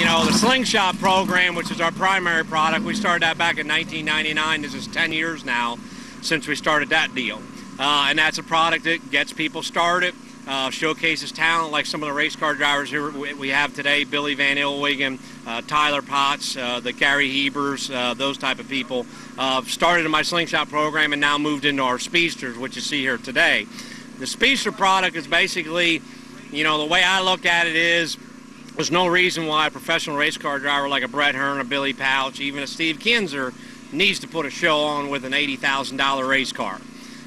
you know, the Slingshot program, which is our primary product, we started that back in 1999. This is 10 years now since we started that deal. Uh, and that's a product that gets people started, uh, showcases talent like some of the race car drivers here we have today, Billy VanInwegen, uh, Tyler Potts, uh, the Gary Hebers, uh, those type of people. Uh, started in my Slingshot program and now moved into our SpeedSTRs, which you see here today. The SpeedSTR product is basically, you know, the way I look at it is there's no reason why a professional race car driver like a Brett Hearn, a Billy Pauch, even a Steve Kinser needs to put a show on with an $80,000 race car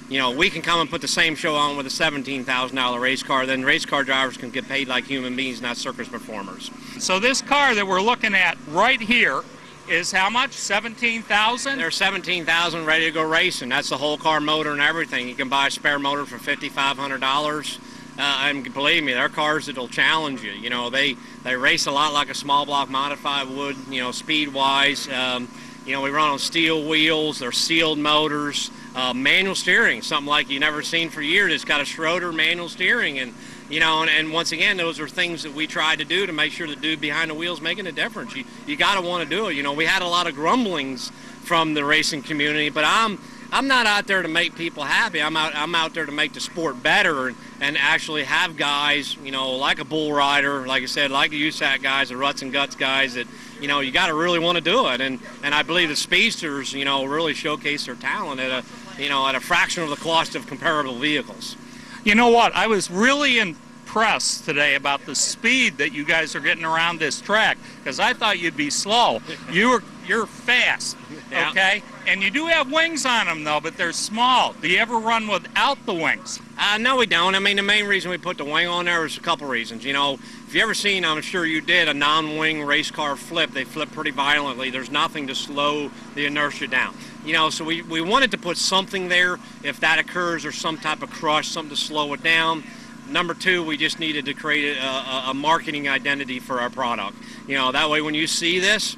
you know, we can come and put the same show on with a $17,000 race car, then race car drivers can get paid like human beings, not circus performers. So this car that we're looking at right here is how much? 17,000? They're 17,000 ready to go racing. That's the whole car motor and everything. You can buy a spare motor for $5,500. Uh, and believe me, they're cars that'll challenge you. You know, they, they race a lot like a small block modified would, you know, speed-wise. Um, you know, we run on steel wheels. They're sealed motors. Uh, manual steering, something like you never seen for years. It's got a Schroeder manual steering, and you know, and, and once again, those are things that we tried to do to make sure the dude behind the wheel's making a difference. You you got to want to do it. You know, we had a lot of grumblings from the racing community, but I'm I'm not out there to make people happy. I'm out I'm out there to make the sport better and, and actually have guys, you know, like a bull rider, like I said, like the USAC guys, the ruts and guts guys that you know you got to really want to do it. And and I believe the SpeedSTRs, you know, really showcase their talent at a you know, at a fraction of the cost of comparable vehicles. You know what? I was really impressed today about the speed that you guys are getting around this track because I thought you'd be slow. You were you're fast, yeah. okay? And you do have wings on them though, but they're small. Do you ever run without the wings? Uh, no, we don't. I mean, the main reason we put the wing on there is a couple reasons. You know, if you ever seen, I'm sure you did, a non-wing race car flip, they flip pretty violently. There's nothing to slow the inertia down. You know, so we, we wanted to put something there if that occurs or some type of crush, something to slow it down. Number two, we just needed to create a, a, marketing identity for our product. You know, that way when you see this,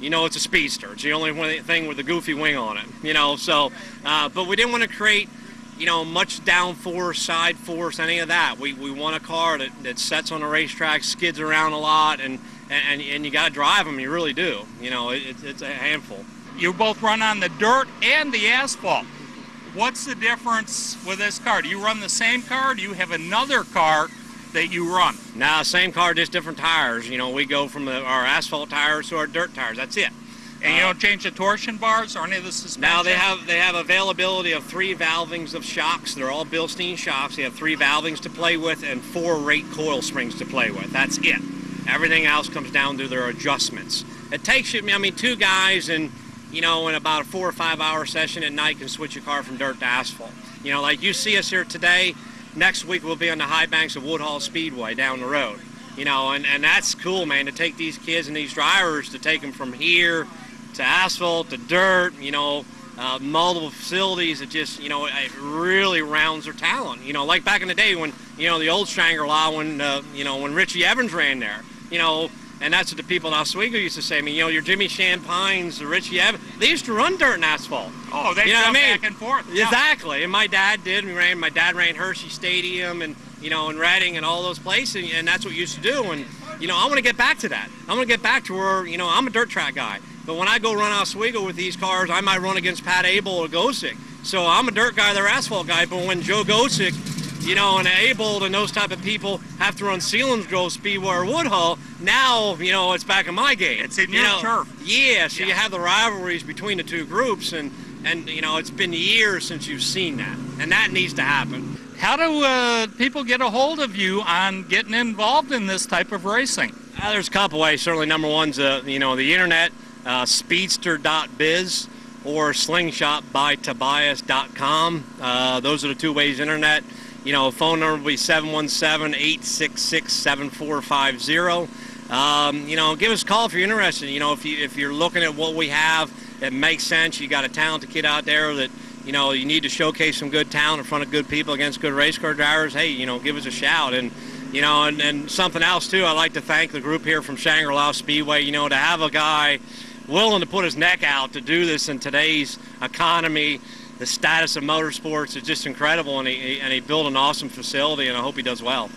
you know it's a SpeedSTR. It's the only one thing with a goofy wing on it. You know, so, uh, but we didn't want to create, you know, much downforce, side force, any of that. We, we want a car that, that sets on the racetrack, skids around a lot, and, and, and you got to drive them. You really do. You know, it, it's a handful. You both run on the dirt and the asphalt. What's the difference with this car? Do you run the same car? do you have another car that you run? Now, same car, just different tires. You know, we go from the, our asphalt tires to our dirt tires. That's it. And you uh, don't change the torsion bars or any of the suspension? Now they have they have availability of three valvings of shocks. They're all Bilstein shocks. They have three valvings to play with and four rate coil springs to play with. That's it. Everything else comes down to their adjustments. It takes you, I mean, two guys and you know, in about a four or five hour session at night can switch a car from dirt to asphalt. You know, like you see us here today, next week we'll be on the high banks of Woodhull Speedway down the road. You know, and, and that's cool, man, to take these kids and these drivers to take them from here to asphalt to dirt, you know, uh, multiple facilities. It just, you know, it really rounds their talent. You know, like back in the day when, you know, the old Shangri-La when, uh, you know, when Richie Evans ran there. You know, and that's what the people in Oswego used to say. I mean, you know, your Jimmy Shampines, the Richie Evans, they used to run dirt and asphalt. Oh, they you know what I mean? back and forth. Yeah. Exactly. And my dad did. We ran. My dad ran Hershey Stadium and you know, and Reading and all those places, and that's what we used to do. And you know, I want to get back to that. I want to get back to where you know I'm a dirt track guy. But when I go run Oswego with these cars, I might run against Pat Abold or Gosek. So I'm a dirt guy, they're asphalt guy. But when Joe Gosek you know, and Abold and those type of people have to run Selinsgrove, Speedway, or Woodhull. Now, you know, it's back in my game. It's in you your know, turf. Yeah, so yeah. you have the rivalries between the two groups, and and you know, it's been years since you've seen that, and that needs to happen. How do uh, people get a hold of you on getting involved in this type of racing? Uh, there's a couple ways. Certainly, number one's uh, you know the internet, uh, speedster.biz or slingshotbytobias.com. Uh, those are the two ways internet. You know, phone number will be 717-866-7450. Um, you know, give us a call if you're interested. You know, if, you, if you're looking at what we have, it makes sense. You got a talented kid out there that, you know, you need to showcase some good talent in front of good people against good race car drivers. Hey, you know, give us a shout. And, you know, and, and something else, too, I'd like to thank the group here from Shangri-La Speedway. You know, to have a guy willing to put his neck out to do this in today's economy, the status of motorsports is just incredible, and he, and he built an awesome facility, and I hope he does well.